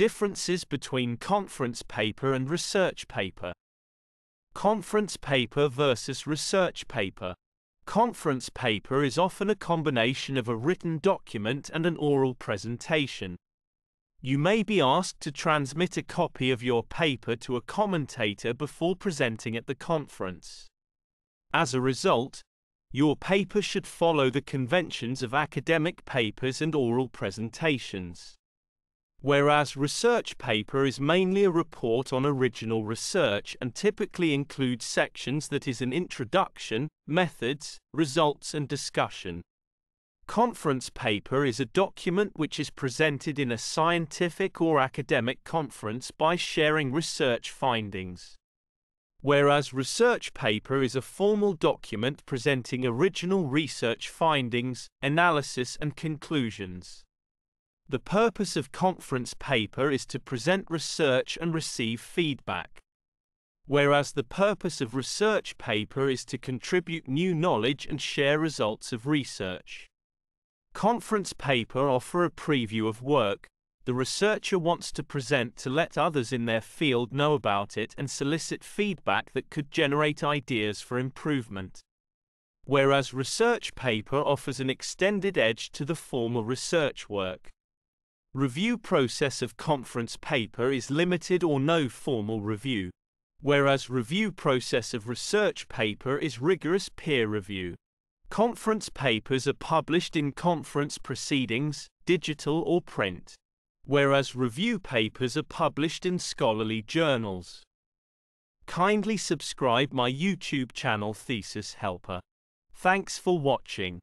Differences between conference paper and research paper. Conference paper versus research paper. Conference paper is often a combination of a written document and an oral presentation. You may be asked to transmit a copy of your paper to a commentator before presenting at the conference. As a result, your paper should follow the conventions of academic papers and oral presentations. Whereas research paper is mainly a report on original research and typically includes sections that is an introduction, methods, results and discussion. Conference paper is a document which is presented in a scientific or academic conference by sharing research findings whereas research paper is a formal document presenting original research findings, analysis and conclusions. The purpose of conference paper is to present research and receive feedback, whereas the purpose of research paper is to contribute new knowledge and share results of research. Conference paper offer a preview of work, the researcher wants to present to let others in their field know about it and solicit feedback that could generate ideas for improvement. Whereas research paper offers an extended edge to the formal research work. Review process of conference paper is limited or no formal review, whereas review process of research paper is rigorous peer review. Conference papers are published in conference proceedings, digital or print whereas review papers are published in scholarly journals. Kindly subscribe my YouTube channel Thesis Helper. Thanks for watching.